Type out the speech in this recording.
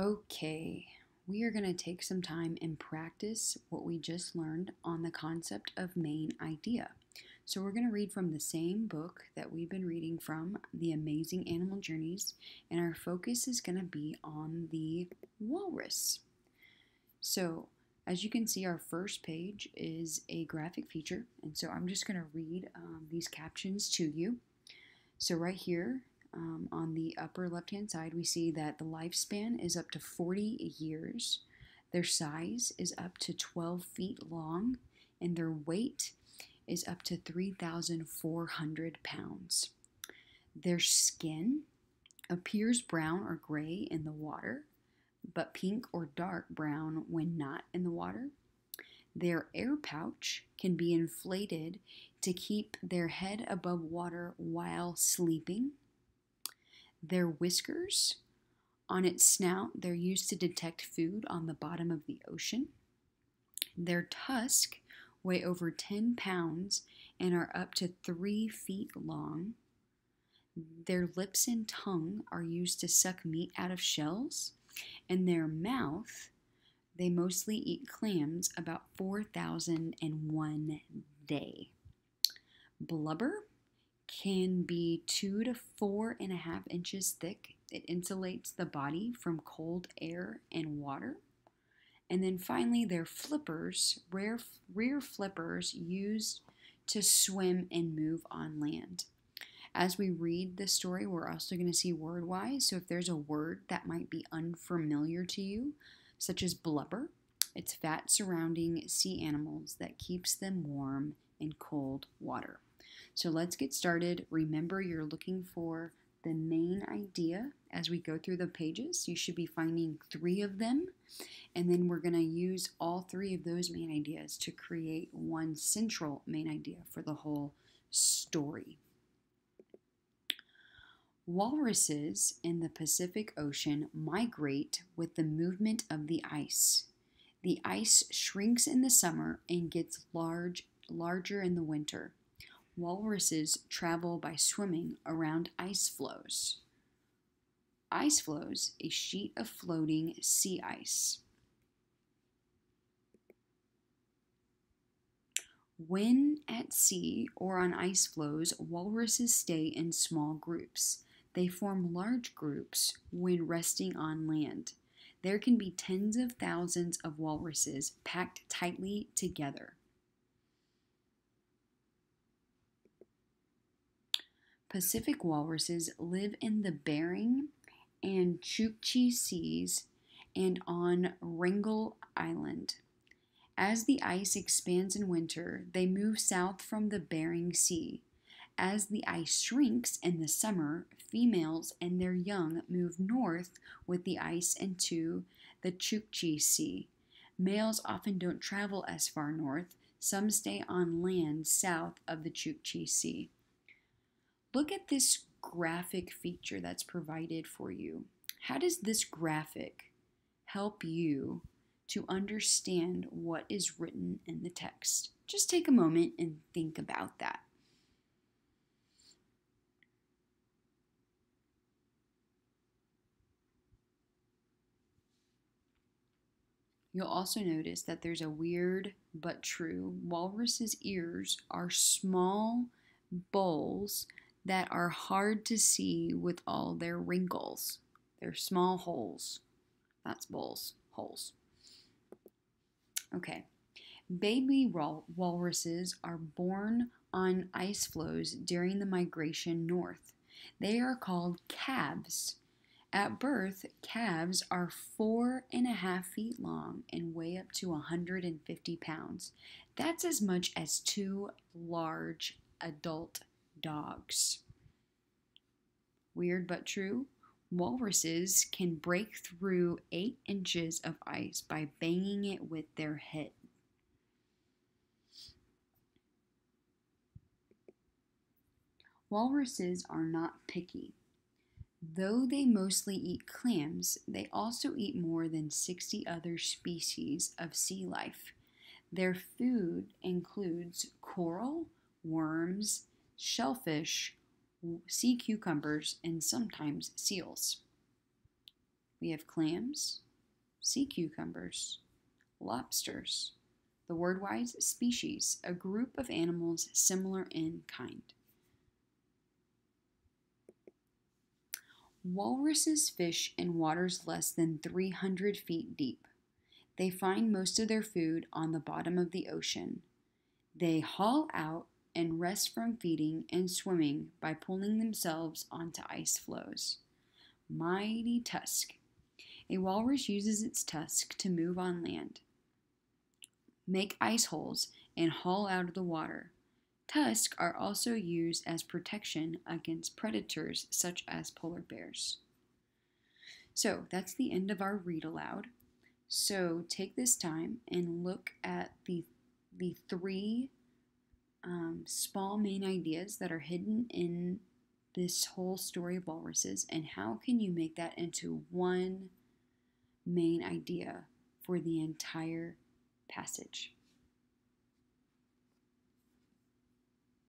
Okay, we are going to take some time and practice what we just learned on the concept of main idea. So, we're going to read from the same book that we've been reading from, The Amazing Animal Journeys, and our focus is going to be on the walrus. So, as you can see, our first page is a graphic feature, and so I'm just going to read um, these captions to you. So, right here, um, on the upper left hand side, we see that the lifespan is up to 40 years. Their size is up to 12 feet long, and their weight is up to 3,400 pounds. Their skin appears brown or gray in the water, but pink or dark brown when not in the water. Their air pouch can be inflated to keep their head above water while sleeping. Their whiskers on its snout, they're used to detect food on the bottom of the ocean. Their tusk weigh over 10 pounds and are up to 3 feet long. Their lips and tongue are used to suck meat out of shells, and their mouth, they mostly eat clams about 4,001 day. Blubber can be two to four and a half inches thick. It insulates the body from cold air and water. And then finally, their flippers, rear, rear flippers used to swim and move on land. As we read the story, we're also going to see word wise. So if there's a word that might be unfamiliar to you, such as blubber, it's fat surrounding sea animals that keeps them warm in cold water. So let's get started. Remember, you're looking for the main idea as we go through the pages. You should be finding three of them, and then we're going to use all three of those main ideas to create one central main idea for the whole story. Walruses in the Pacific Ocean migrate with the movement of the ice. The ice shrinks in the summer and gets large, larger in the winter walruses travel by swimming around ice floes. Ice floes, a sheet of floating sea ice. When at sea or on ice floes, walruses stay in small groups. They form large groups when resting on land. There can be tens of thousands of walruses packed tightly together. Pacific walruses live in the Bering and Chukchi Seas and on Wrangel Island. As the ice expands in winter, they move south from the Bering Sea. As the ice shrinks in the summer, females and their young move north with the ice into the Chukchi Sea. Males often don't travel as far north, some stay on land south of the Chukchi Sea. Look at this graphic feature that's provided for you. How does this graphic help you to understand what is written in the text? Just take a moment and think about that. You'll also notice that there's a weird but true walrus's ears are small bowls that are hard to see with all their wrinkles. They're small holes. That's bowls, holes. Okay. Baby wal- walruses are born on ice floes during the migration north. They are called calves. At birth, calves are four and a half feet long and weigh up to 150 pounds. That's as much as two large adult dogs. Weird but true, walruses can break through 8 inches of ice by banging it with their head. Walruses are not picky. Though they mostly eat clams, they also eat more than 60 other species of sea life. Their food includes coral, worms, shellfish, sea cucumbers, and sometimes seals. we have clams, sea cucumbers, lobsters, the word-wise species, a group of animals similar in kind. Walruses fish in waters less than 300 feet deep. They find most of their food on the bottom of the ocean. They haul out and rest from feeding and swimming by pulling themselves onto ice floes. Mighty tusk. A walrus uses its tusk to move on land, make ice holes, and haul out of the water. Tusks are also used as protection against predators such as polar bears. So that's the end of our read aloud. So take this time and look at the, the three um, small main ideas that are hidden in this whole story of walruses and how can you make that into one main idea for the entire passage.